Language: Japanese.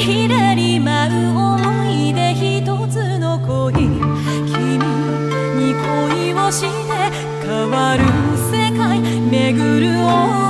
左舞う思い出一つの恋。君に恋をして変わる世界。巡る